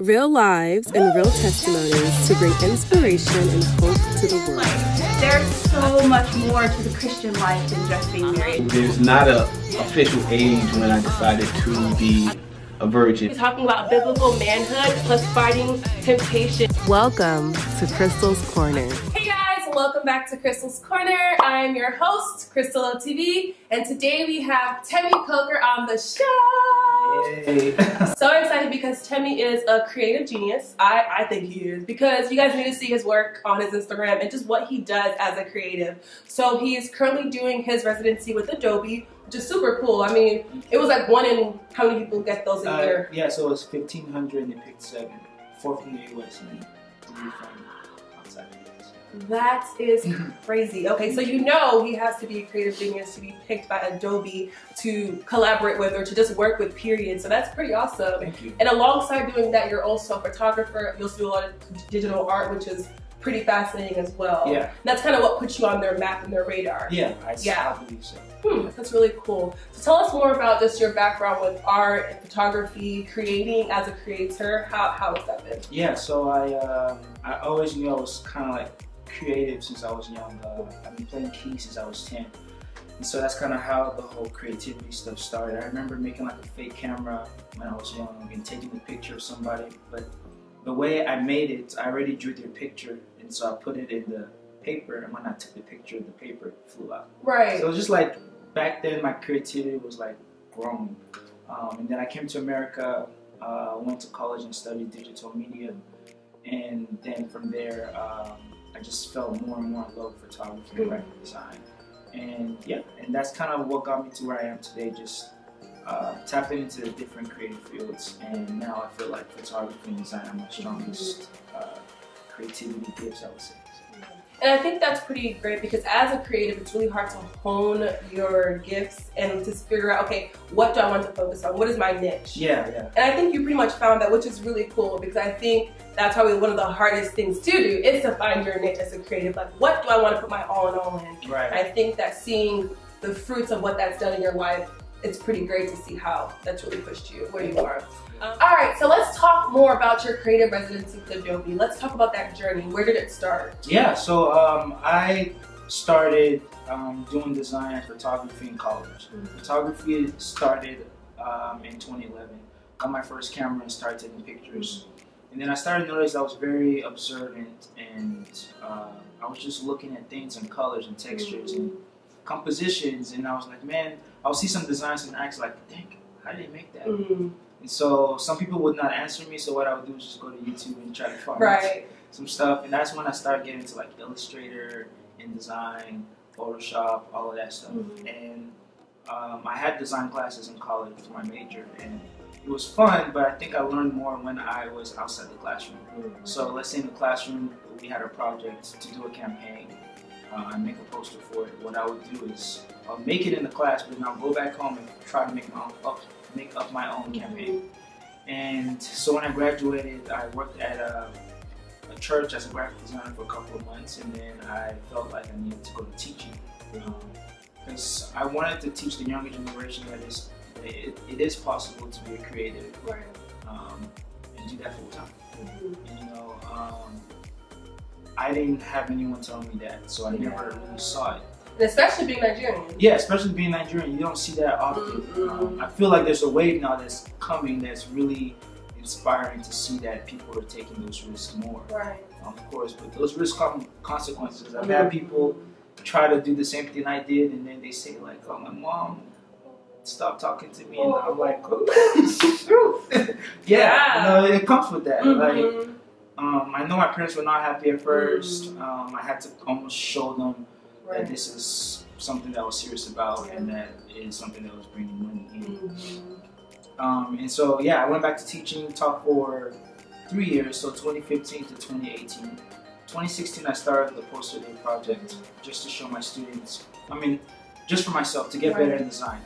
Real lives and real testimonies to bring inspiration and hope to the world. There's so much more to the Christian life than just being married. There's not a official age when I decided to be a virgin. We're talking about biblical manhood plus fighting temptation. Welcome to Crystal's Corner. Hey guys, welcome back to Crystal's Corner. I'm your host, Crystal OTV, and today we have Temi Coker on the show. Hey. So excited because Temi is a creative genius. I, I think he is because you guys need to see his work on his Instagram and just what he does as a creative. So he is currently doing his residency with Adobe, which is super cool. I mean, it was like one in how many people get those a Uh, year? yeah, so it's 1,500 and they picked seven. Four from the US and three from. That is crazy. Okay, so you know he has to be a creative genius to be picked by Adobe to collaborate with or to just work with, period. So that's pretty awesome. Thank you. And alongside doing that, you're also a photographer. You also do a lot of digital art, which is pretty fascinating as well. Yeah, And that's kind of what puts you on their map and their radar. yeah, I, Yeah. I believe so. Hmm, that's really cool. So tell us more about just your background with art and photography, creating as a creator. How, how has that been? Yeah, so I um, I always knew I was kind of like creative since I was young. Uh, I've been playing keys since I was 10. And so that's kind of how the whole creativity stuff started. I remember making like a fake camera when I was young and taking a picture of somebody. But the way I made it, I already drew their picture. And so I put it in the paper. And when I took the picture, the paper flew out. Right. So it was just like back then, my creativity was like growing. Um, and then I came to America, uh, went to college and studied digital media. And then from there, um, I just fell more and more in love with photography and graphic design. And yeah, and that's kind of what got me to where I am today, just uh, tapping into the different creative fields. And now I feel like photography and design are my strongest uh, creativity gifts, I would say. And I think that's pretty great because as a creative, it's really hard to hone your gifts and to figure out, okay, what do I want to focus on? What is my niche? Yeah, yeah. And I think you pretty much found that, which is really cool because I think that's probably one of the hardest things to do is to find your niche as a creative. Like, what do I want to put my all in all in? Right. I think that seeing the fruits of what that's done in your life, it's pretty great to see how that's really pushed you where you are. all right, so let's talk more about your creative residency with Adobe. Let's talk about that journey. Where did it start? Yeah, so um, I started um, doing design and photography in college. Photography started um, in 2011. Got my first camera and started taking pictures. And then I started to notice I was very observant and uh, I was just looking at things and colors and textures and compositions. And I was like, man, I'll see some designs and ask like, dang, how did they make that? Mm, And so some people would not answer me. So what I would do is just go to YouTube and try to find right. some stuff, and that's when I started getting into like Illustrator, InDesign, Photoshop, all of that stuff. Mhm. And um, I had design classes in college for my major, and it was fun. But I think I learned more when I was outside the classroom. So let's say in the classroom we had a project to do a campaign. Uh, I make a poster for it. What I would do is I'll make it in the class, but then I'll go back home and try to make my own up, make up my own campaign. And so when I graduated, I worked at a, a church as a graphic designer for a couple of months, and then I felt like I needed to go to teaching because I wanted to teach the younger generation that it's, it, it is possible to be a creative Right. um, and do that full time. Mhm. And, you know, um, I didn't have anyone tell me that, so I never really saw it. And especially being Nigerian. Yeah, especially being Nigerian, you don't see that often. Mhm. Um, I feel like there's a wave now that's coming that's really inspiring to see that people are taking those risks more. Right. Um, of course, but those risks come consequences. I've had people try to do the same thing I did, and then they say like, "Oh, my mom stopped talking to me," and I'm like, "Oh, shoot." yeah, you know, it comes with that. Like, Mhm. Um, I know my parents were not happy at 1st Um, I had to almost show them that this is something that I was serious about and that is something that was bringing money in. Mhm. Um, and so, yeah, I went back to teaching, taught for three years, so 2015 to 2018. 2016, I started the Poster Day project just to show my students, I mean, just for myself to get better in design.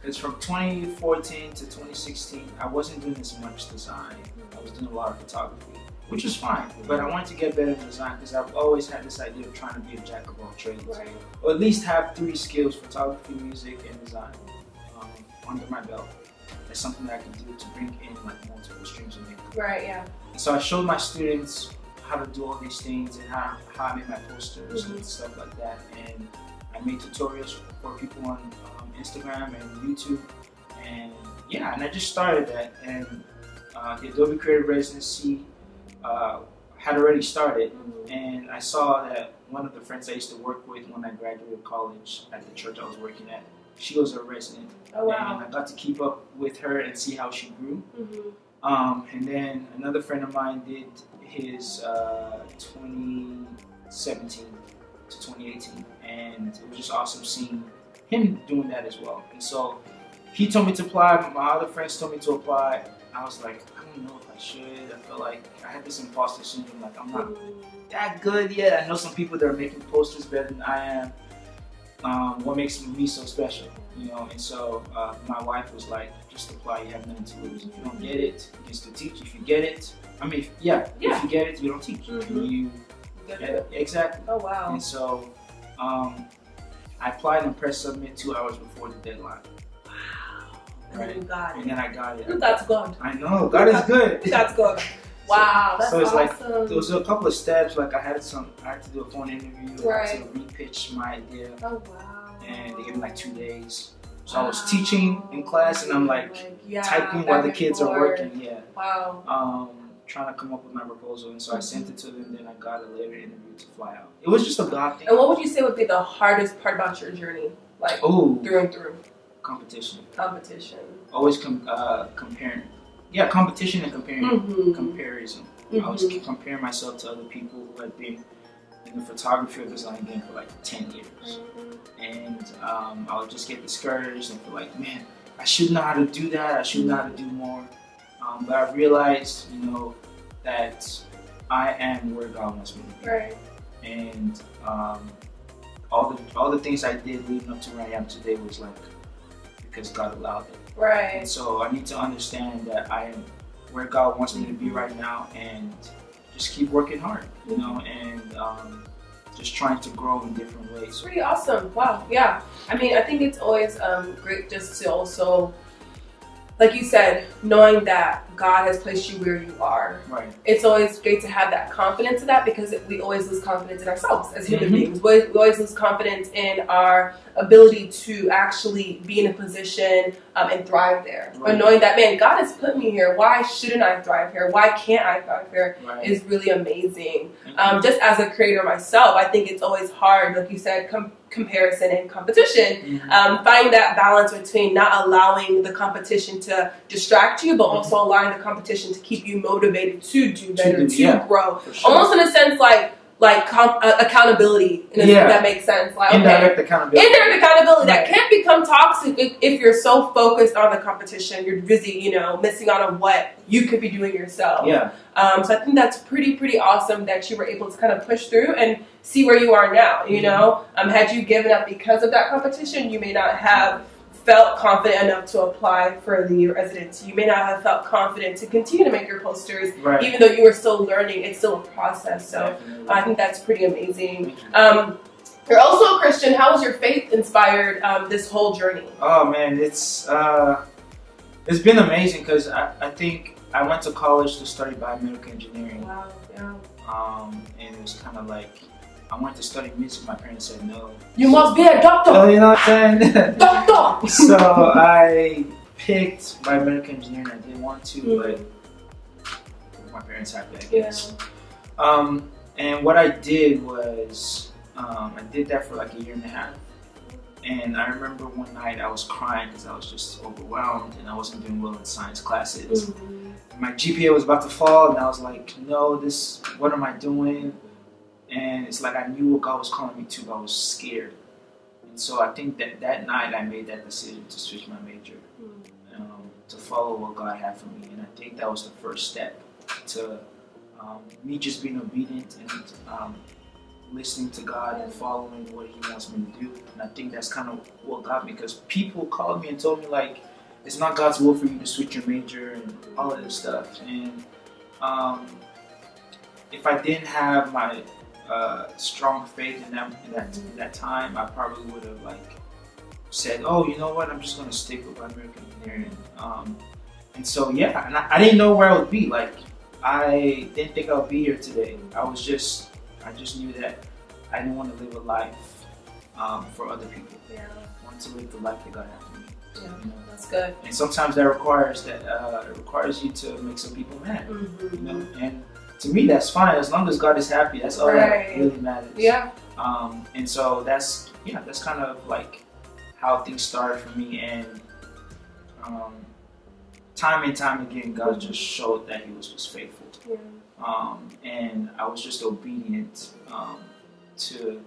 Because from 2014 to 2016, I wasn't doing as much design. I was doing a lot of photography, which is fine. But I wanted to get better in design because I've always had this idea of trying to be a jack of all trades. Right. Or at least have three skills, photography, music, and design, um, under my belt. as something that I can do to bring in like multiple streams of income. Right. Yeah. So I showed my students how to do all these things and how, how I made my posters Mhm. and stuff like that. And I made tutorials for people on um, Instagram and YouTube. And yeah, and I just started that. And uh, the Adobe Creative Residency uh, had already started. And I saw that one of the friends I used to work with when I graduated college at the church I was working at, she was a resident. Oh wow. And I got to keep up with her and see how she grew. Mm-hmm. Um, and then another friend of mine did his uh, 2017 to 2018, and it was just awesome seeing him doing that as well. And so he told me to apply. My other friends told me to apply. I was like, don't know if I should. I feel like I had this imposter syndrome, like I'm not that good yet. I know some people that are making posters better than I am. Um, what makes me so special, you know? And so uh, my wife was like, just apply. You have nothing to lose. If you don't get it, you can still teach. If you get it, I mean, if, yeah, Yeah. If you get it, you don't teach. Mhm. You, yeah, exactly. Oh wow. And so um, I applied and pressed submit two hours before the deadline, And then you got and it. then I got it. That's good. I know God is good. That's good. Wow. That's so it's like there was a couple of steps. Like I had some, I had to do a phone interview, I had to Right. repitch my idea, oh wow. and they gave me like two days. So I was teaching in class, and I'm like yeah, typing while the kids are working. Yeah, Wow. um, trying to come up with my proposal, and so I sent it to them. Then I got a later interview to fly out. It was just a God thing. And what would you say would be the hardest part about your journey, like Oh, through and through competition. competition? Always com- uh, comparing. Yeah, competition and comparing. Mm-hmm. Comparison. I was comparing myself to other people who had been in the photography or design game for like 10 years. And um, I would just get discouraged and feel like, man, I should know how to do that. I should know how to do more. Um, but I realized, you know, that I am where God wants me to be. Right. And um, all the all the things I did leading up to where I am today was like because God allowed it. Right. And so I need to understand that I am where God wants me to be right now and just keep working hard, you know, and um, just trying to grow in different ways. Pretty awesome. Wow. Yeah. I mean, I think it's always um, great just to also, like you said, knowing that God has placed you where you are. Right. It's always great to have that confidence in that because we always lose confidence in ourselves as human Mhm. beings. We, we always lose confidence in our ability to actually be in a position um, and thrive there. But knowing that, man, God has put me here. Why shouldn't I thrive here? Why can't I thrive here? Right. Is really amazing. Um, just as a creator myself, I think it's always hard, like you said, com- comparison and competition. Mhm. Um, finding that balance between not allowing the competition to distract you, but also allowing the competition to keep you motivated to do better, to, do- yeah, grow. Sure. Almost in a sense, like like com- uh, accountability. In a Yeah. sense that makes sense. Like okay, Indirect accountability. Indirect accountability that Right. can become toxic if, if you're so focused on the competition, you're busy, you know, missing out on what you could be doing yourself. Yeah. Um, so I think that's pretty, pretty awesome that you were able to kind of push through and see where you are now. You Mhm. know, um, had you given up because of that competition, you may not have felt confident enough to apply for the residency. You may not have felt confident to continue to make your posters, Right. even though you were still learning. It's still a process. So. I think that's pretty amazing. Um, you're also a Christian. How was your faith inspired um, this whole journey? Oh man, it's uh, it's been amazing because I, I think I went to college to study biomedical engineering, Wow. Yeah. um, and it was kind of like I wanted to study music. My parents said no. You must be a Oh, doctor. you know what I'm saying? Doctor. so I picked biomedical engineering. I didn't want to, Mhm. but my parents had to, I Yeah. guess. Um, and what I did was um, I did that for like a year and a half. And I remember one night I was crying because I was just overwhelmed and I wasn't doing well in science classes. Mhm. My GPA was about to fall, and I was like, "No, this. What am I doing?" And it's like I knew what God was calling me to, but I was scared. And so I think that that night I made that decision to switch my major, um, to follow what God had for me. And I think that was the first step to um, me just being obedient and um, listening to God and following what He wants me to do. And I think that's kind of what got me because people called me and told me like it's not God's will for you to switch your major and all of this stuff. And um, if I didn't have my uh, strong faith in that in that in that time, I probably would have like said, "Oh, you know what? I'm just gonna stick with American engineering." Um, and so yeah, and I, I didn't know where I would be. Like I didn't think I would be here today. I was just I just knew that I didn't want to live a life um, for other people. Yeah. I wanted to live the life that God had for me. Yeah. You know? That's good. And sometimes that requires that uh, it requires you to make some people mad. Mm-hmm. You know, and to me that's fine as long as God is happy. That's all Right. that really matters. Yeah. Um, and so that's yeah, that's kind of like how things started for me. And um, time and time again, God just showed that He was just faithful. Yeah. Um, and I was just obedient um, to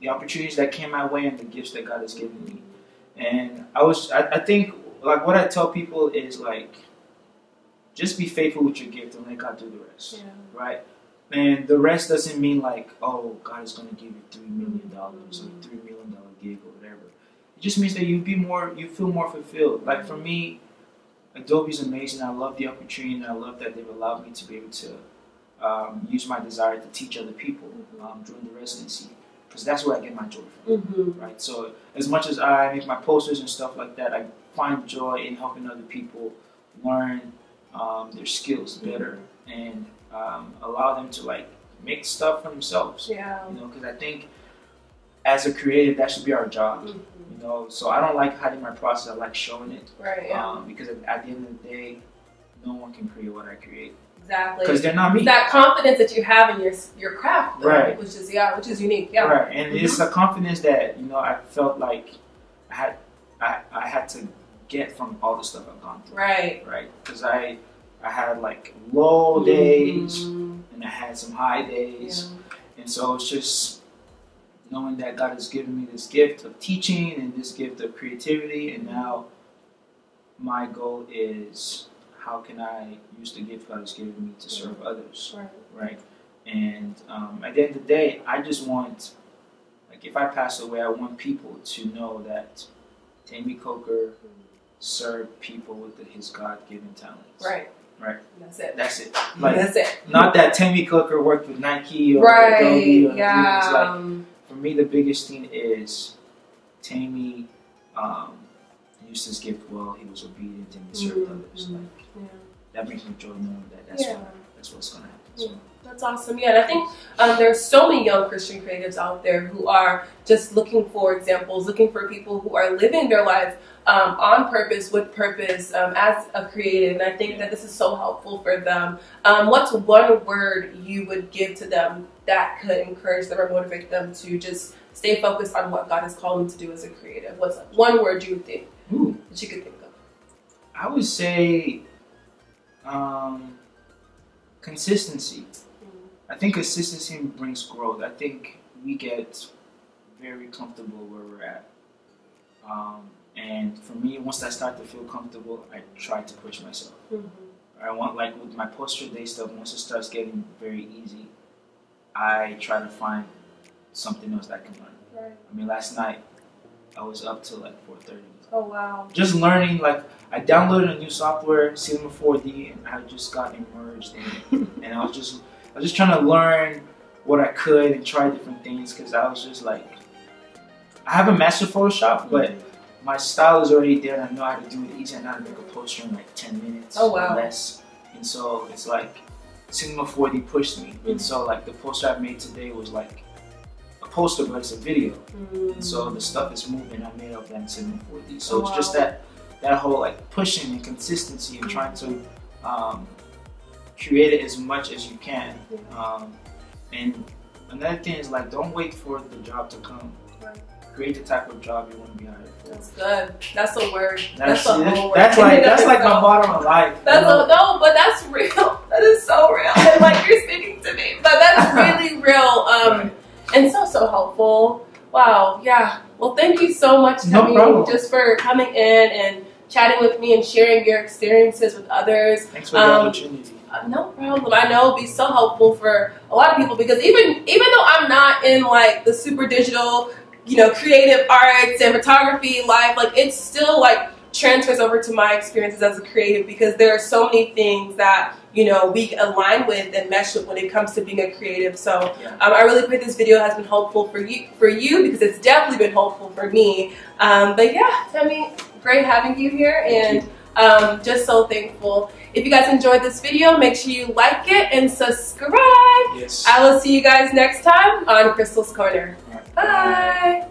the opportunities that came my way and the gifts that God has given me. And I was, I, I think, like what I tell people is like, just be faithful with your gift and let God do the rest Yeah. right? And the rest doesn't mean like, oh, God is going to give you three million dollars or three million dollar gig or whatever. It just means that you be more, you feel more fulfilled. Like for me, Adobe is amazing. I love the opportunity, and I love that they've allowed me to be able to um, use my desire to teach other people um, during the residency, because that's where I get my joy from Mm-hmm. right? So as much as I make my posters and stuff like that, I find joy in helping other people learn um, their skills better and um, allow them to like make stuff for themselves. Yeah. You know, because I think as a creative, that should be our job. Mhm. You know, so I don't like hiding my process. I like showing it Right. Yeah. um, because at, the end of the day, no one can create what I create exactly. because they're not me. that confidence that you have in your your craft, though, Right. Which is yeah, which is unique. Yeah. Right, and it's a confidence that you know I felt like I had I, I had to get from all the stuff I've gone through. Right. Right, because I I had like low days Mhm. and I had some high days, Yeah. and so it's just knowing that God has given me this gift of teaching and this gift of creativity, and now my goal is how can I use the gift God has given me to serve others Right. right? And um, at the end of the day, I just want, like, if I pass away, I want people to know that Temi Coker served people with the, his God-given talents. Right. Right. That's it. That's it. Like, That's it. not that Temi Coker worked with Nike or Right. Adobe or Yeah. Like, for me, the biggest thing is Temi um, used his gift well. He was obedient and he served Mhm. others. Like, yeah. that brings me joy knowing that that's Yeah. what that's what's gonna happen. So. That's awesome. Yeah, and I think um, there's so many young Christian creatives out there who are just looking for examples, looking for people who are living their lives um, on purpose, with purpose, um, as a creative. And I think that this is so helpful for them. Um, what's one word you would give to them that could encourage them or motivate them to just stay focused on what God has called them to do as a creative? What's one word you would think Ooh. that you could think of? I would say um, consistency. I think consistency brings growth. I think we get very comfortable where we're at. Um, and for me, once I start to feel comfortable, I try to push myself. Mhm. I want, like with my poster day stuff, once it starts getting very easy, I try to find something else that I can learn. Right. I mean, last night, I was up till like 4.30 Oh wow. just learning like I downloaded a new software, Cinema 4D, and I just got immersed in it. and I was just I was just trying to learn what I could and try different things because I was just like I haven't mastered Photoshop, but my style is already there and I know how to do it easy. Know how to make a poster in like 10 minutes Oh, wow. or less. And so it's like Cinema 4D pushed me. Mhm. And so like the poster I made today was like a poster, but it's a video. Mhm. And so the stuff is moving. I made up that in Cinema 4D. So Oh, it's just that that whole like pushing and consistency and trying to um, create it as much as you can. Um, and another thing is like don't wait for the job to come. Create the type of job you want to be hired for. That's good. That's a word. That's, That's, a whole word. that's like that's like my bottom of life. you That's know? a, no, but that's real. That is so real. And like you're speaking to me, but that's really real. Um, Right. and so so helpful. Wow. Yeah. Well, thank you so much, No just for coming in and chatting with me and sharing your experiences with others. Thanks for the um, opportunity. Uh, no problem. I know it'll be so helpful for a lot of people because even even though I'm not in like the super digital, you know, creative arts and photography life, like it's still like transfers over to my experiences as a creative because there are so many things that you know we align with and mesh with when it comes to being a creative. So Yeah. um, I really pray this video has been helpful for you for you because it's definitely been helpful for me. Um, but yeah, Temi, great having you here and um, just so thankful. If you guys enjoyed this video, make sure you like it and subscribe. Yes. I will see you guys next time on Crystal's Corner. Alright. Bye.